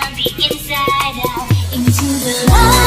I'll be inside out into the light.